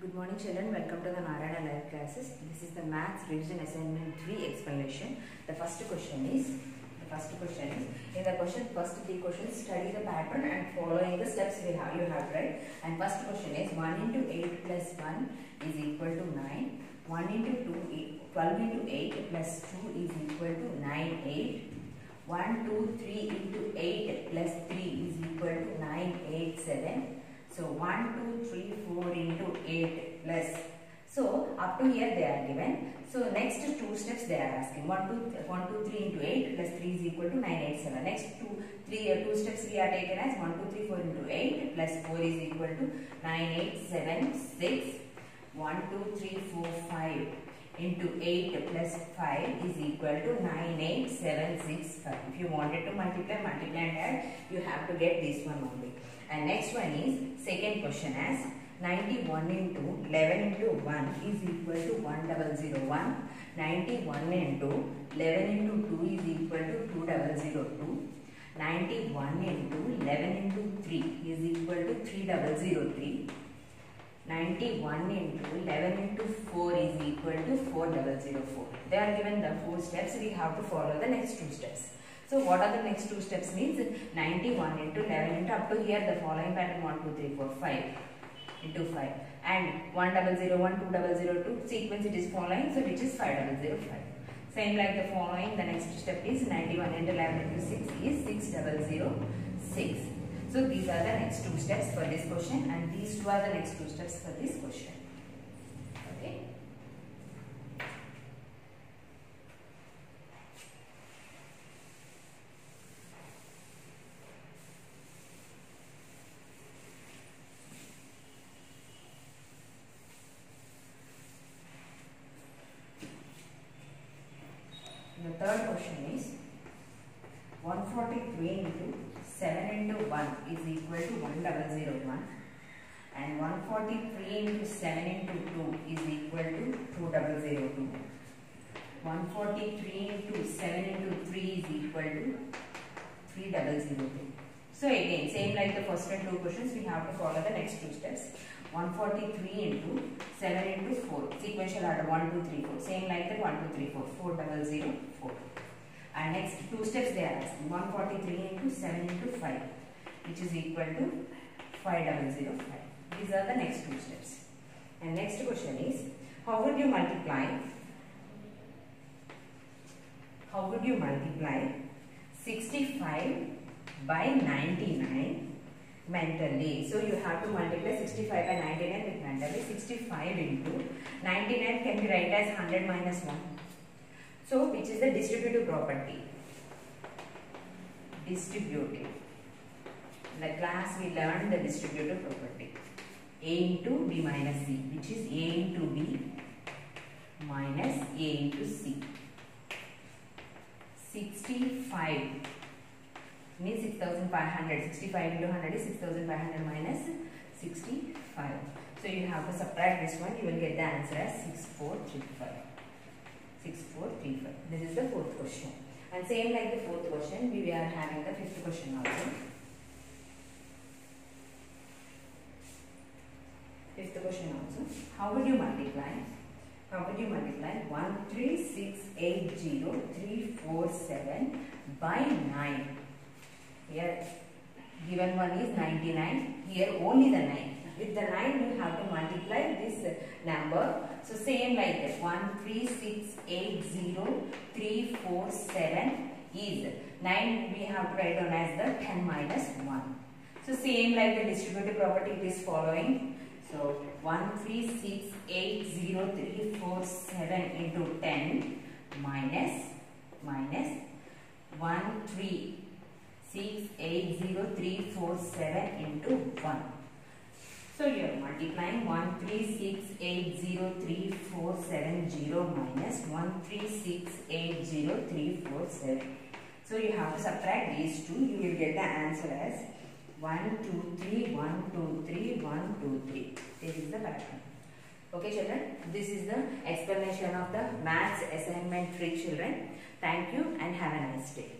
Good morning children, welcome to the Narayana Live classes. This is the Maths Revision Assignment 3 explanation. The first question is, the first question is, in the question, first three questions, study the pattern and following the steps we have, you have right. And first question is 1 into 8 plus 1 is equal to 9. 1 into 2, e- 12 into 8 plus 2 is equal to 9, 8. 1, 2, 3 into 8 plus 3 is equal to 9, 8, 7. So 1, 2, 3, 4 into 8 plus. So to here they are given. So next two steps they are asking. 1, 2, 1, 2, 3 into 8 plus 3 is equal to 9, 8, 7. Next two, three, uh, two steps we are taken as 1, 2, 3, 4 into 8 plus 4 is equal to 9, 8, 7, 6. 1, 2, 3, 4, 5 into 8 plus 5 is equal to 9, 8, 7, 6, 5. If you wanted to multiply, multiply and add, you have to get this one only. And next one is second question as 91 into 11 into 1 is equal to 1001. 91 into 11 into 2 is equal to 2002. 91 into 11 into 3 is equal to 3003. 91 into 11 into 4 is equal to 4004. They are given the four steps. We have to follow the next two steps. So what are the next two steps means 91 into 11 into up to here the following pattern 1, 2, 3, 4, 5 into 5 and 1001, 2002 sequence it is following so which is 5005. Same like the following the next step is 91 into 11 into 6 is 6006. So these are the next two steps for this question and these two are the next two steps for this question. Okay. The third question is 143 into 7 into 1 is equal to 1001 and 143 into 7 into 2 is equal to 2002. 143 into 7 into 3 is equal to 3002. So again, same like the first and two questions, we have to follow the next two steps. 143 into 7 into 4, sequential order 1, 2, 3, 4. Same like that 1, 2, 3, 4, 4004. Next two steps they are asking 143 into 7 into 5 which is equal to 5005. These are the next two steps. And next question is how would you multiply how would you multiply 65 by 99 mentally. So you have to multiply 65 by 99 with mentally. 65 into 99 can be written as 100 minus 1. So which is the distributive property? Distributive. In the class we learned the distributive property. A into B minus C which is A into B minus A into C. 65 means 6500 65 into 100 is 6500 minus 65 so you have to subtract this one you will get the answer as 6435 6435 this is the fourth question. And same like the fourth question we are having the fifth question also. Fifth question also. How would you multiply? How would you multiply? 13680 by 9 here given one is 99 here only the 9 with the 9 you have to multiply number. So same like that. 13680 is 9 we have to write as the 10 minus 1 so same like the distributive property it is following. So 13680 into 10 minus minus 1 680,347 into 1. So you are multiplying 13680,347 minus 13680,347. So you have to subtract these two. You will get the answer as 1, 2, 3, 1, 2, 3, 1, 2, 3. This is the pattern. Okay children, this is the explanation of the maths assignment 3 children. Thank you and have a nice day.